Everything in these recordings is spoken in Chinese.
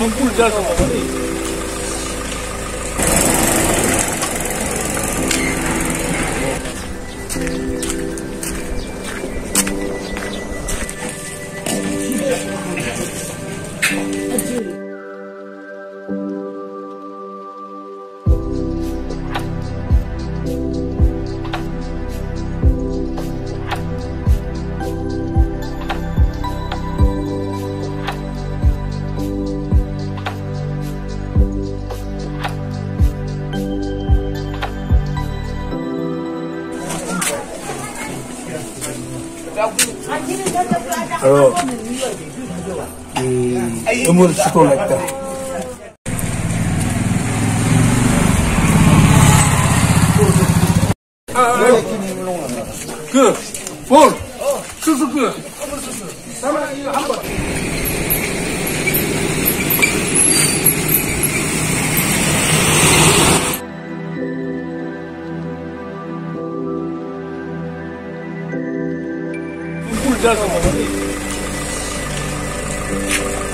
Muncul. 어, 이 음을 쓰고 났다. 그, 볼, 수수 그, 한 번. 꿀 짜서 먹으니. Thank you.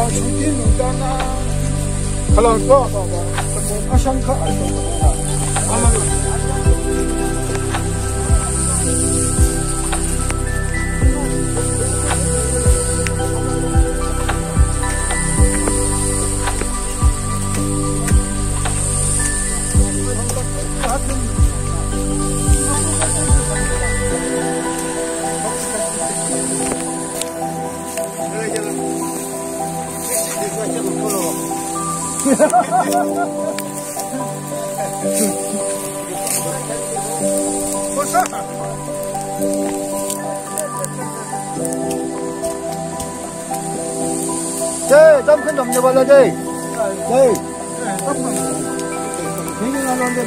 当初的路单呐。可能说，我想去二十多年了，我们有。What's up? Đây, tâm khấn đồng như vậy là đây. Đây. Tâm khấn. Thế nên là nó được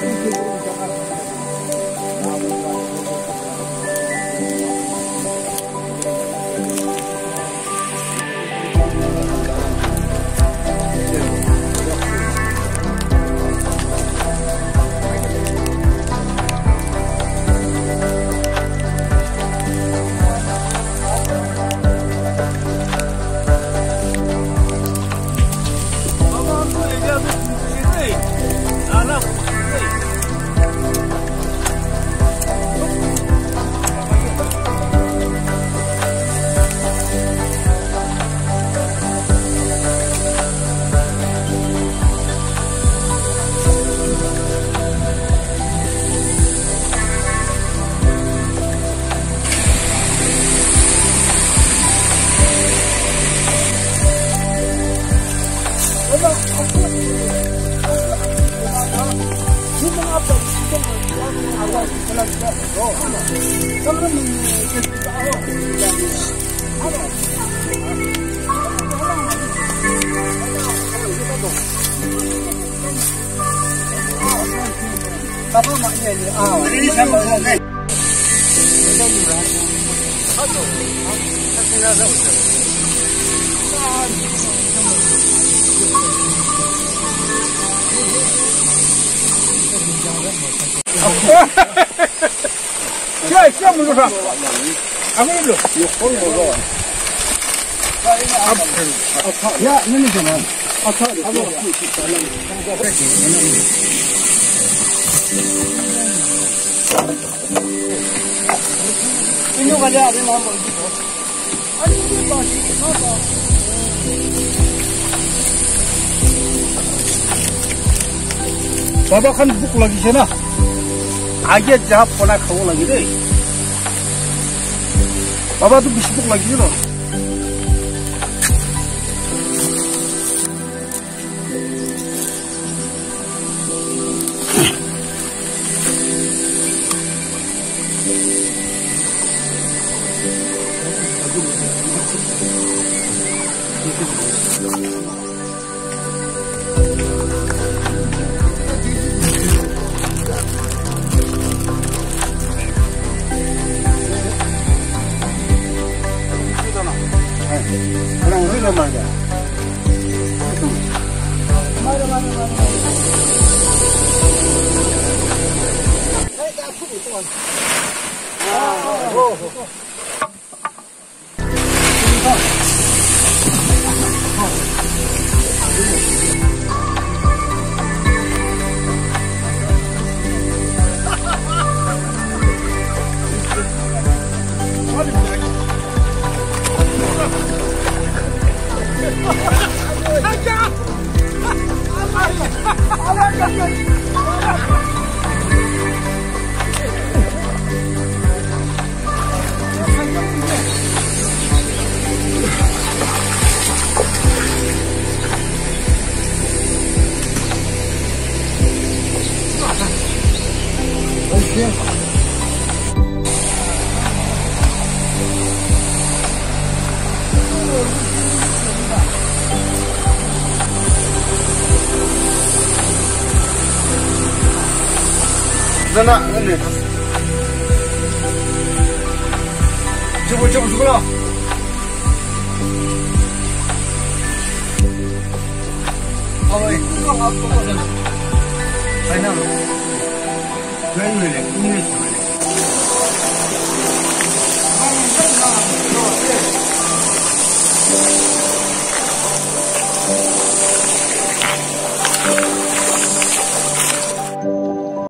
Bapa mak ni ah, ini sama orang ni. Kita ni lah. Aduh, kita ni lah. 这这不就是？俺们这有红油肉。啊不是，啊操！呀，那你怎么？啊操！他给我寄去了。再见。今天我俩的老板。你别着，老板。爸爸，看你不过来。आगे जहाँ पोला खाऊ लगी रे Baba tu bis buk lagi sana. 그냥 哎，让我这个慢点。慢点，慢点，慢点。处理这个。啊，好好好。在那那里这不这不是不知道二位坐好坐在那儿还的那个的